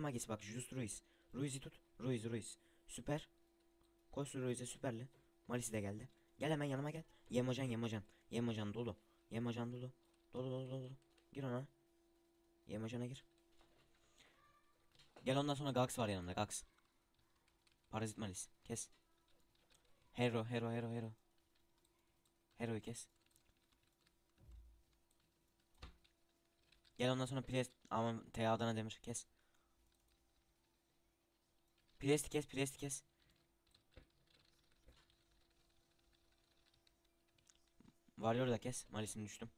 magisi bak Jus Ruiz. Ruiz'i tut. Ruiz Ruiz. Süper. Koş Ruiz'e süperli. Malisi de geldi. Gel hemen yanıma gel. Yemocan Yemocan. Yemocan dolu. Yemocan dolu. Dolu dolu dolu. Gir ona. Yemocan'a gir. Gel ondan sonra Gax var yanımda Gax. Parazit Malis. Kes. Hero hero hero hero. Hero'yu kes. Gel ondan sonra Priest aman T Demir kes. Priest'i kes Priest'i kes. Varıyor da kes. Malisini düştüm.